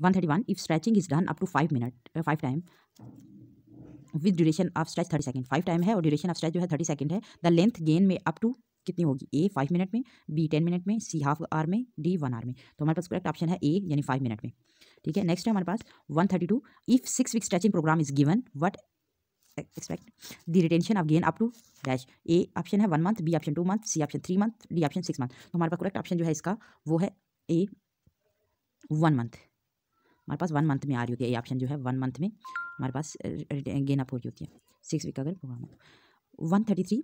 One thirty one if stretching is done up to five minute five time with duration of stretch thirty second five time है और duration of stretch जो है thirty second है the length gain में up to कितनी होगी? A five minute में B ten minute में सी हाफ़ आर में डी वन आर में। तो हमारे पास करेक्ट ऑप्शन है ए यानी फाइव मिनट में। ठीक है? नेक्स्ट है हमारे पास one thirty two if six week stretching program is given what expect the retention of gain up to dash A option है one month B option two month C option three month D option six month तो हमारे पास correct option जो है इसका, वो है ए one month हमारे पास वन मंथ में आ रही होती है ए ऑप्शन जो है वन मंथ में हमारे पास गेन अप हो रही होती है। सिक्स वीक अगर प्रोग्राम हो one thirty three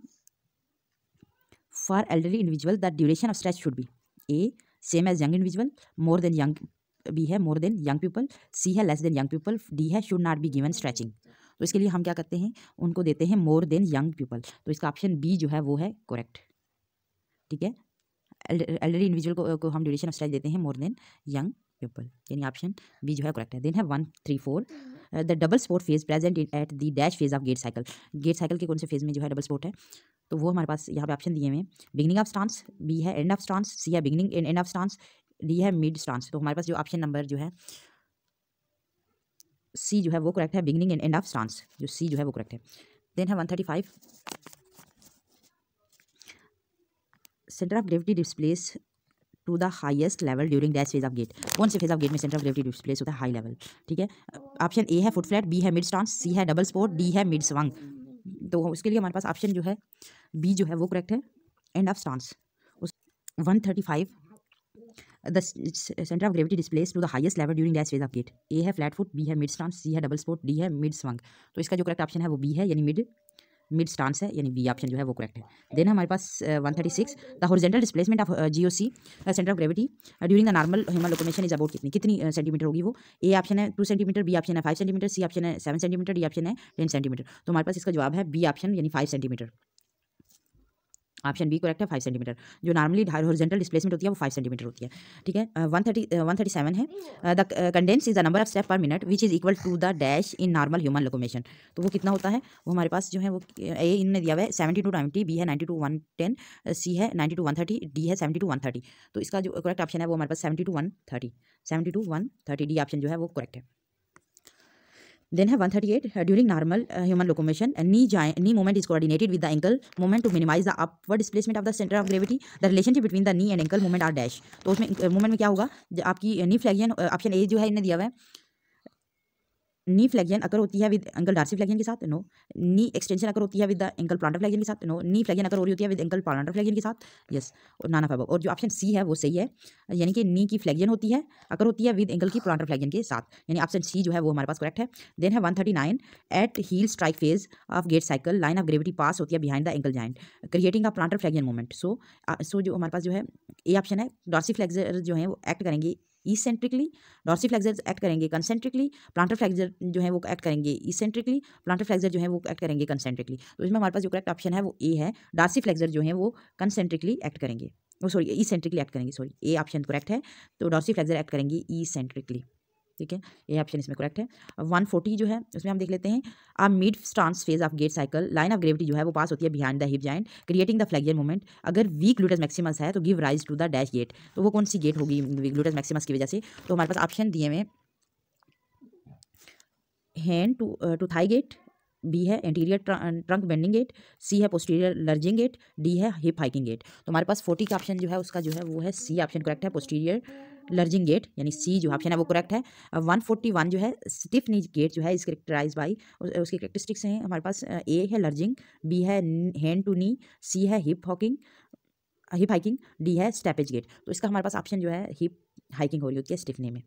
for elderly individual the duration of stretch should be a same age young individual more than young B है more than young people C है less than young people D है should not be given stretching तो इसके लिए हम क्या करते हैं? उनको देते हैं मोर देन यंग पीपल तो इसका ऑप्शन बी जो है वो है करेक्ट ठीक है? एल्डरली इंडिविजुअल को, को हम ड्यूरेशन ऑफ़ स्ट्रेच देते हैं मोर देन यंग पीपल यानी ऑप्शन बी जो है करेक्ट है देन है one three four the double support phase present at the dash phase of gait cycle gait cycle के कौन से फ़ेज़ में जो है डबल स्पोर्ट है? तो वो हमारे पास यहाँ पे ऑप्शन दिए हुए हैं। बिगनिंग ऑफ़ स्टांस बी है एंड ऑफ़ स्टांस सी है beginning in end of stance D है मिड स्टांस तो हमारे पास जो ऑप्शन नंबर जो है सी जो है वो करेक्ट है beginning and end of stance जो सी जो है वो करेक्ट है। देन है one thirty five centre of gravity displace to the highest level during dash phase of gait कौन से फ़ेज़ ऑफ़ गेट में सेंटर ऑफ़ ग्रेविटी डिस्प्लेस होता है हाई लेवल ठीक है ऑप्शन ए है फुट फ्लैट बी है मिड स्टांस सी है डबल स्पोर्ट डी है मिड स्वंग तो उसके लिए हमारे पास ऑप्शन जो है बी जो है वो करेक्ट है एंड ऑफ़ स्टॉन्स उस one thirty five the centre of gravity displace to the highest level during dash phase of gait A है फ्लैट फुट बी है मिड स्टांस सी है डबल स्पोर्ट डी है mid swing तो इसका जो correct option है वो B है, यानी मिड मिड स्टांस है, यानी बी ऑप्शन जो है वो करेक्ट है। देन हमारे पास one thirty six the horizontal displacement of G O C centre of gravity during the normal human locomotion is about कितनी कितनी सेंटीमीटर होगी वो? ए ऑप्शन है टू सेंटीमीटर बी ऑप्शन है फाइव सेंटीमीटर सी ऑप्शन है seven centimetre D option है ten centimetre तो हमारे पास इसका जवाब है बी ऑप्शन यानी five centimetre option B correct है फाइव सेंटीमीटर जो नॉर्मली हॉरिजेंटल डिस्प्लेसमेंट होती है, वो फाइव सेंटीमीटर होती है। ठीक है? One thirty one thirty seven है। The cadence is the number of step per minute which is equal to the dash in normal human locomotion तो वो कितना होता है? वो हमारे पास जो है, वो, ए, इनने दिया हुआ है सेवेंटी टू नाइन्टी बी है ninety to one ten C है ninety to one thirty D है सेवेंटी टू वन थर्टी तो इसका जो करेक्ट ऑप्शन है, वो हमारे पास seventy to one thirty seventy to one thirty D option जो है, वो करेक्ट है। देन है one thirty eight during normal human locomotion knee Joy knee movement is coordinated with the ankle movement to minimise the upward displacement of the centre of gravity the relationship between the knee and ankle movement are dash तो उसमें movement में क्या होगा? आपकी नी फ्लैगियन option A जो है इन्हें दिया हुआ है। नी फ्लैगियन अगर होती है विद एंकल डार्सी फ्लैगियन के साथ नो नी एक्सटेंशन अगर होती है विद एंकल प्लांटर फ्लैगियन के साथ नो नी फ्लैगियन अगर हो रही होती है विद एंकल प्लांटर फ्लैगियन के साथ यस और नाना फाइबर और जो ऑप्शन सी है, वो सही है. यानी कि नी की फ्लैगियन होती है, अगर होती है विद एंकल की प्लांटर फ्लैगियन के साथ. यानी ऑप्शन सी जो है, वो हमारे पास करेक्ट है. देन है one thirty nine at heel strike phase of gait cycle line of gravity पास होती है behind the ankle joint creating a plantar flexion movement so so जो हमारे पास जो है ए ऑप्शन है. डॉर्सी फ्लैक्सर जो है, वो एक्ट करेंगे ईसेंट्रिकली डॉर्सी फ्लैक्सर एक्ट करेंगे कंसेंट्रिकली प्लांटर फ्लैक्सर जो है वो एक्ट करेंगे ईसेंट्रिकली प्लांटर फ्लैक्सर जो है वो एक्ट करेंगे कंसेंट्रिकली तो इसमें हमारे पास जो करेक्ट ऑप्शन है वो ए है डॉर्सी फ्लैक्सर जो है वो कंसेंट्रिकली एक्ट करेंगे. वो सॉरी ई सेंट्रिकली एक्ट करेंगे सॉरी ए ऑप्शन करेक्ट है तो डॉर्सी फ्लैक्सर एक्ट करेंगे ई सेंट्रिकली ठीक है? ये ऑप्शन इसमें करेक्ट है। वन फोर्टी जो है, उसमें हम देख लेते हैं, आ mid stance phase of gait cycle line of gravity जो है, वो पास होती है behind the hip joint creating the flexion movement अगर वीक ग्लूटस मैक्सिमस है तो give rise to the dash gait तो वो कौन सी गेट होगी ग्लूटस मैक्सिमस की वजह से? तो हमारे पास ऑप्शन दिए हुए hand to to thigh gait B है anterior trunk bending gait C है पोस्टीरियर लर्जिंग गेट डी है हिप हाइकिंग गेट तो हमारे पास फोर्टी का ऑप्शन जो है, उसका जो है, वो है सी ऑप्शन करेक्ट है पोस्टीरियर लर्जिंग गेट, यानी सी जो ऑप्शन है वो करेक्ट है। वन फोर्टी वन जो है स्टिफ नीज गेट जो है इस करेक्टराइज बाई उसकी करेक्टरिस्टिक्स हैं, हमारे पास ए है लर्जिंग बी है हैंड टू नी सी है hip hawking hip hiking D है स्टेपेज गेट तो इसका हमारे पास ऑप्शन जो है हिप हाइकिंग हो रही होती है स्टिफनी में।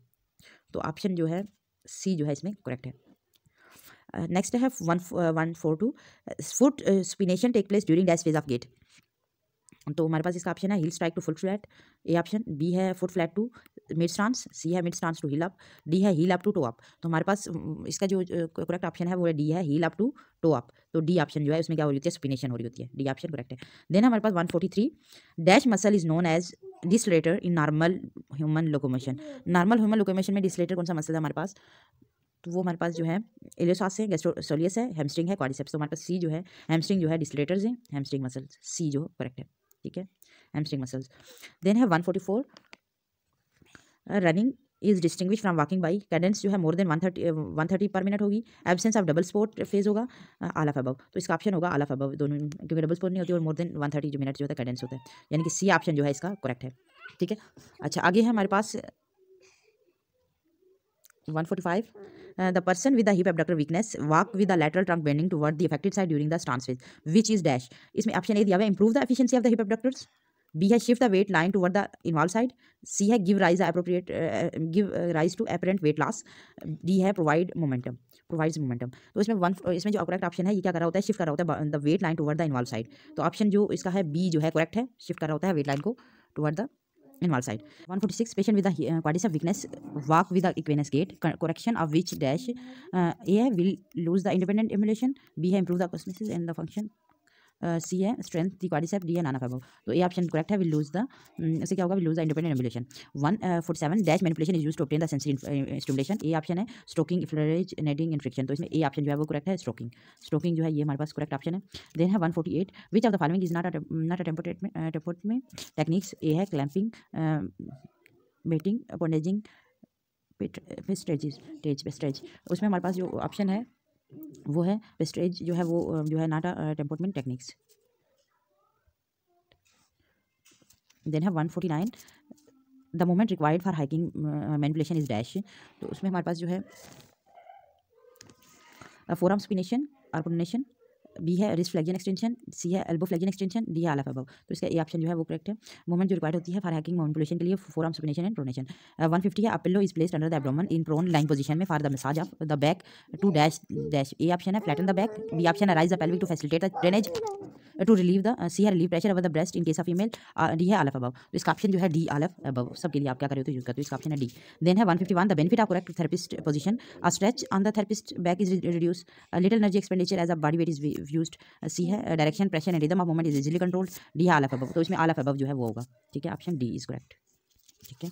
तो ऑप्शन जो है सी जो है इसमें करेक्ट है। नेक्स्ट है one one four two foot supination take place during dash phase of gait तो हमारे पास इसका ऑप्शन है heel strike to full flat A option B है foot flat to mid stance C है mid stance to heel up D है heel up to toe up तो हमारे पास इसका जो करेक्ट ऑप्शन है वो है डी है heel up to toe up तो डी ऑप्शन जो है उसमें क्या हो रही होती है? स्पिनेशन हो रही होती है. डी ऑप्शन करेक्ट है. देन हमारे पास one forty three dash muscle is known as decelerator in normal human locomotion normal human locomotion में डिसलेटर कौन सा मसल है हमारे पास? तो वो हमारे पास जो है एलियोसास है गैस्ट्रोसोलियस है हैमस्ट्रिंग है क्वाड्रिसेप्स तो हमारे पास सी जो है हैमस्ट्रिंग जो है डिसलेटर्स हैं हैमस्ट्रिंग मसल सी जो करेक्ट है. ठीक है? Hamstring muscles. Then have 144 uh, running is distinguish from walking by cadence जो है more than one thirty one thirty per minute होगी. Absence of double support phase होगा आल ऑफ़ अबव तो इसका ऑप्शन होगा आल ऑफ़ अबव दोनों क्योंकि double sport नहीं होती और मोर देन वन थर्टी जो मिनट जो होता है कैडेंस होता है. यानी कि सी ऑप्शन जो है इसका करेक्ट है. ठीक है? अच्छा आगे है हमारे पास one forty five the person with the hip abductor weakness walk with the lateral trunk bending toward the affected side during the stance phase which is dash इसमें ऑप्शन ए दिया हुआ improve the efficiency of the hip abductors B है shift the weight line toward the involved side C है give rise appropriate give rise to apparent weight loss D है provide momentum provides momentum तो इसमें one इसमें जो correct option है, ये क्या कर रहा होता है शिफ्ट कर रहा होता है the weight line toward the involved side तो ऑप्शन जो इसका है बी जो है करेक्ट है शिफ्ट कर रहा होता है वेट लाइन को toward the involved side. 146 patient with a uh, quadriceps weakness walk with the equinus gait correction of which dash uh, a will lose the independent emulation b improve the cosmesis and the function C है strength दी क्वाडिसेप D है नाना फेबो तो ये option correct है will lose the इससे क्या होगा? Will lose the independent ambulation one forty seven dash manipulation is use to obtain the sensory stimulation A option है stroking effleurage kneading and friction तो इसमें ए ऑप्शन जो है, वो करेक्ट है स्ट्रोकिंग स्ट्रोकिंग जो है, ये हमारे पास करेक्ट ऑप्शन है. देन है one forty eight which of the following is not not a टेम्पोटेट में टेम्पोट में टेक्निक्स ए है clapping beating pounding stage stage stage उसमें हमारे पास जो ऑप्शन है वो है वेस्टेज जो है वो, जो है not a tapotement techniques then है one forty nine the moment required for hacking manipulation is dash तो उसमें हमारे पास जो है forearm supination or pronation B है रिस्ट फ्लेक्जन एक्सटेंशन सी है एल्बो फ्लेक्जन एक्सटेंशन डी है अबव तो इसका ए ऑप्शन जो है वो करेक्ट है. मूवमेंट जो रिक्वायर्ड होती है फॉर हैकिंग मैनिपुलेशन के लिए forearm supination and pronation one fifty है a pillow is place under the abdomen in prone lying position में for the massage of the back to dash dash A option है flatten the back B option है raise the pelvic to facilitate the drainage to relieve the C है relieve pressure over the breast in case of female D है all of above तो इसका option जो है D आलफ above सबके लिए आप क्या करें तो यूज़ करते हो इसका ऑप्शन है डी देन है one fifty one the benefit of correct therapist position stretch on the therapist back is reduce little energy expenditure as a body weight is use C है direction pressure and rhythm of movement is easily controlled D है all of above तो इसमें आलफ above जो है वो होगा. ठीक है ऑप्शन डी इज़ करेक्ट ठीक है?